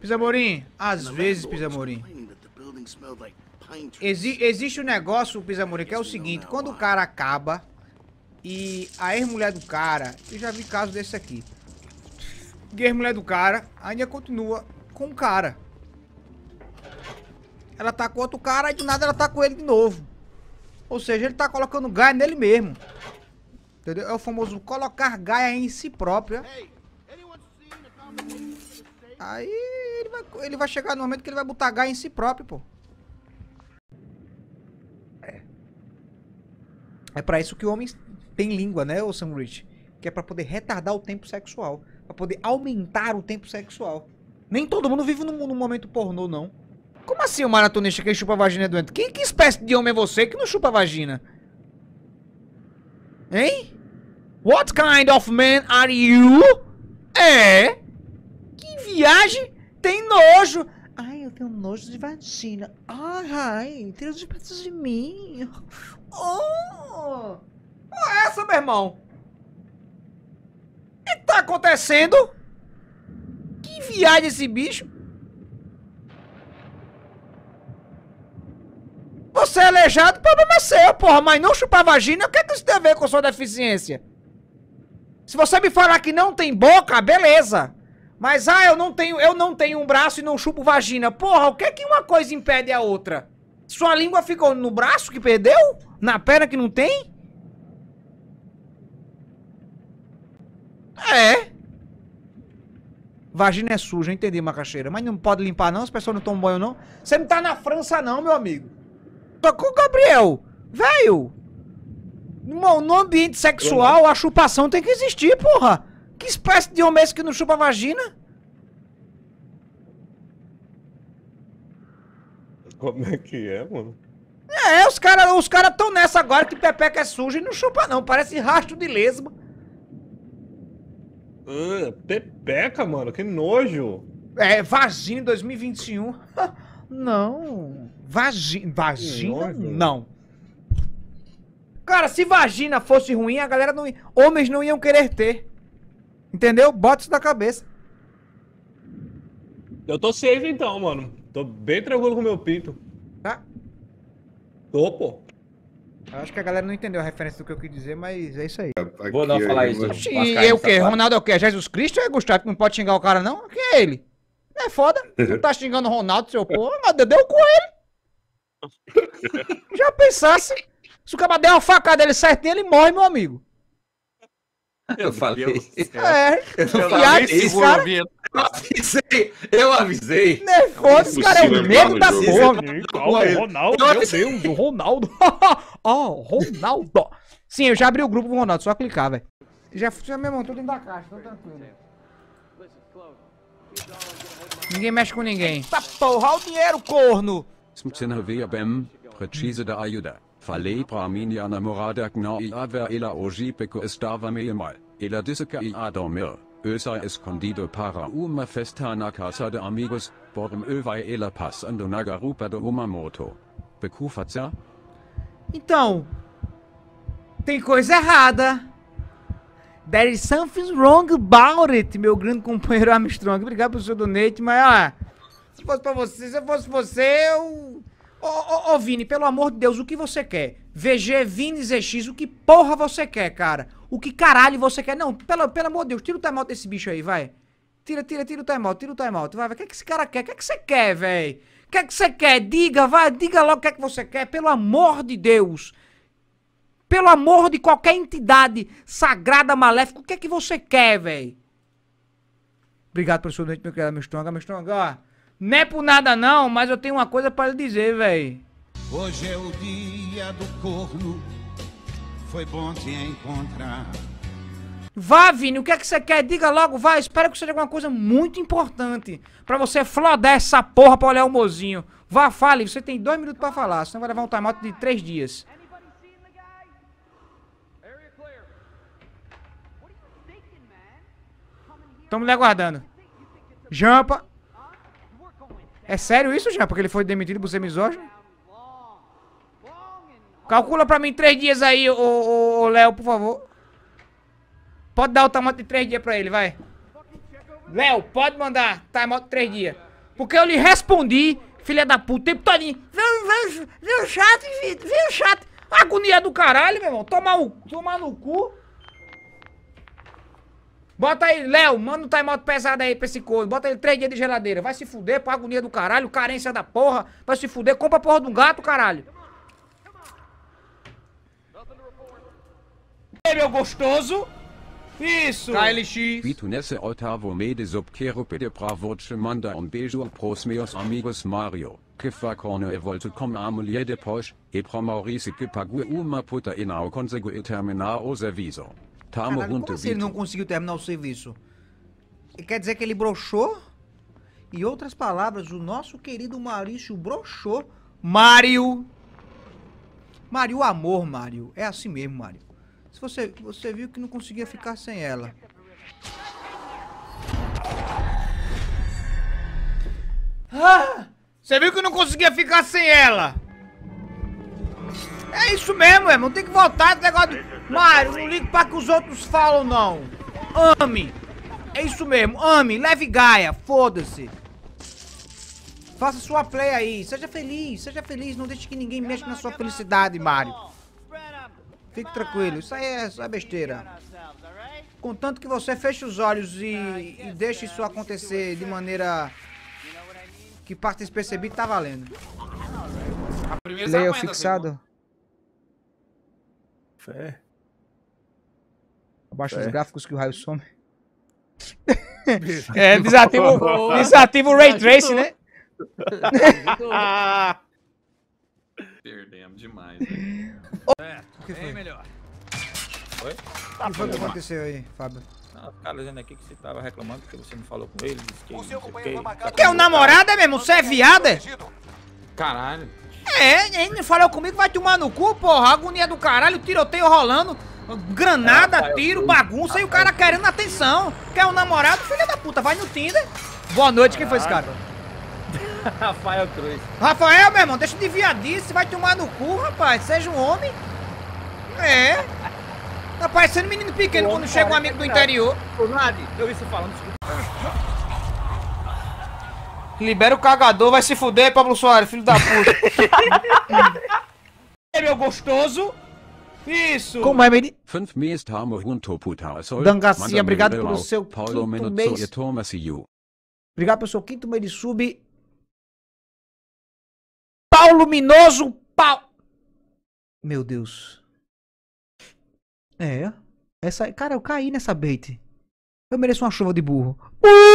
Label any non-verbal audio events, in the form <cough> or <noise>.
Pisamorim, às vezes, Pisamorim, exi existe um negócio, Pisamorim, que é o seguinte, quando o cara acaba e a ex-mulher do cara, eu já vi casos desse aqui. E a ex-mulher do cara ainda continua com o cara. Ela tá com outro cara e do nada ela tá com ele de novo. Ou seja, ele tá colocando gaia nele mesmo. Entendeu? É o famoso colocar gaia em si própria. Hey, Aí ele vai, ele vai chegar no momento que ele vai botar gaia em si próprio, pô. É. É pra isso que o homem tem língua, né, ô Sam Rich? Que é pra poder retardar o tempo sexual. Pra poder aumentar o tempo sexual. Nem todo mundo vive num, num momento pornô, não. Como assim o maratonista que chupa a vagina é doente? Que, que espécie de homem é você que não chupa a vagina? Hein? What kind of man are you? É? Viagem? Tem nojo. Ai, eu tenho nojo de vagina. Ai, ai, tira os pedaços de mim. Oh! Olha essa, meu irmão. O que tá acontecendo? Que viagem esse bicho? Você é aleijado, o problema é seu, porra. Mas não chupar vagina, o que, é que isso tem a ver com sua deficiência? Se você me falar que não tem boca, beleza. Mas, ah, eu não tenho, eu não tenho um braço e não chupo vagina. Porra, o que é que uma coisa impede a outra? Sua língua ficou no braço que perdeu? Na perna que não tem? É. Vagina é suja, entendi, macaxeira. Mas não pode limpar não, as pessoas não tomam banho não. Você não tá na França não, meu amigo. Tocou, Gabriel. Velho. No ambiente sexual, a chupação tem que existir, porra. Que espécie de homem é esse que não chupa vagina? Como é que é, mano? É, os caras os cara tão nessa agora que pepeca é suja e não chupa não. Parece rastro de lesma. Ah, pepeca, mano, que nojo. É, vagina em 2021. <laughs> não. Vagina. Vagina? Não. Cara, se vagina fosse ruim, a galera não. Homens não iam querer ter. Entendeu? Bota isso na cabeça. Eu tô safe então, mano. Tô bem tranquilo com o meu pinto. Tá? Tô, pô. Eu acho que a galera não entendeu a referência do que eu quis dizer, mas é isso aí. Vou não falar isso. Oxi, Umas e carnes o quê? Ronaldo é o quê? Jesus Cristo ou é Gustavo que não pode xingar o cara, não? Quem é ele? É foda. <laughs> Não tá xingando o Ronaldo, seu porra, mas deu com ele. <laughs> Já pensasse. Se o cara der uma facada dele certinho, ele morre, meu amigo. Eu falei. É. Eu não falei isso. cara- Eu avisei. Eu avisei. Né, foda, esse cara é o medo da porra. O Ronaldo, Eu meu Deus, o Ronaldo. Ó, <laughs> Ronaldo. Sim, eu já abri o grupo pro Ronaldo, só clicar, velho. Já, já me montou dentro da caixa, então tranquilo. Ninguém mexe com ninguém. Tá porra, o dinheiro, corno! Smtsinavia bem, precisa da ajuda. Falei pra minha namorada que não ia ver ela hoje porque estava meio mal. Ela disse que ia dormir. Eu saí escondido para uma festa na casa de amigos, por eu vai ela passando na garupa de uma moto. Beku fazer? Então, tem coisa errada. There is something wrong about it, meu grande companheiro Armstrong. Obrigado pelo seu donate, mas ó, se fosse pra você, se fosse você, eu... Ô, Vini, pelo amor de Deus, o que você quer? VG, Vini, ZX, o que porra você quer, cara? O que caralho você quer? Não, pelo, pelo amor de Deus, tira o timeout desse bicho aí, vai. Tira, tira, tira o timeout, tira o timeout, vai, vai. O que, é que esse cara quer? O que, é que você quer, velho? O que é que você quer? Diga, vai, diga logo o que é que você quer, pelo amor de Deus. Pelo amor de qualquer entidade sagrada, maléfica, o que é que você quer, velho? Obrigado pelo seu donate, meu querido Armstrong. Armstrong, ó, não é por nada não, mas eu tenho uma coisa pra lhe dizer, velho. Hoje é o dia do corno, foi bom te encontrar. Vá, Vini, o que é que você quer? Diga logo, vai. Espero que seja alguma coisa muito importante. Pra você flodar essa porra pra olhar o mozinho. Vá, fale. Você tem dois minutos pra falar, senão vai levar um timeout de três dias. Tamo lhe aguardando. Jampa. É sério isso, Jampa? Que ele foi demitido por ser misógino? Calcula pra mim três dias aí, ô, ô, ô Léo, por favor. Pode dar o tamanho de três dias pra ele, vai. Léo, pode mandar timeout de três dias. Porque eu lhe respondi, filha da puta, o tempo todinho. Viu o chat? Viu o chat? Agonia do caralho, meu irmão. Tomar, o, tomar no cu. Bota aí, Léo, manda um timeout pesado aí pra esse corno. Bota ele três dias de geladeira. Vai se fuder, pra agonia do caralho, carência da porra. Vai se fuder, compra a porra de um gato, caralho. Ei, meu gostoso. Isso. KLX. Vitunesse Otavo Mede Subquero Pede Pravorche Manda und Bejur pros meus amigos Mario. Que fa corne e volte com a mulher de Porsche, e pra Maurice que pagou uma puta e não conseguiu terminar o serviço. Tamo Caralho, como assim ele não conseguiu terminar o serviço? Quer dizer que ele broxou? Em outras palavras, o nosso querido Maurício broxou. Mário! Mário, amor, Mário. É assim mesmo, Mário. Se você, você viu que não conseguia ficar sem ela. Ah, você viu que não conseguia ficar sem ela? É isso mesmo, irmão. Tem que voltar esse negócio. Mário, não ligue pra que os outros falam, não. Ame. É isso mesmo. Ame. Leve Gaia. Foda-se. Faça sua play aí. Seja feliz. Seja feliz. Não deixe que ninguém mexa na sua felicidade, Mário. Fique tranquilo. Isso aí é, isso é besteira. Contanto que você feche os olhos e, e deixe isso acontecer de maneira que parte despercebido, tá valendo. Leia o fixado. Fé. Abaixa os É. gráficos que o raio some. é, <laughs> desativa, o- desativa o Ray Trace, né? <laughs> Perdemos demais. velho. O que foi? melhor. Oi? O que foi que aconteceu aí, Fábio? Não, ficaram dizendo aqui que você tava reclamando porque você não falou com ele, disse que. o quê. Que é o namorado, é mesmo? Você é viado, é? Caralho. É, ele não falou comigo, vai tomar no cu, porra. Agonia do caralho, tiroteio rolando. Granada, tiro, bagunça e o cara querendo atenção. Quer um namorado? Filha da puta, vai no Tinder. Boa noite, quem foi esse cara? <laughs> Rafael Cruz. Rafael, meu irmão, deixa de viadice, vai tomar no cu, rapaz. Seja um homem. É. Tá parecendo menino pequeno quando chega um amigo do que interior. Ô, Nadi, eu vi você falando, desculpa. Libera o cagador, vai se fuder, Pablo Soares, filho da puta. <laughs> é, meu gostoso. Isso. Como é, menino? Fünf Mees Tamo Junto Puta Sol. Dan Garcia, Manda obrigado pelo seu Paulo quinto mês. Obrigado pelo seu quinto mês de sub. Paulo Minoso, pau. Meu Deus. É. Essa, cara, eu caí nessa bait. Eu mereço uma chuva de burro. Uh!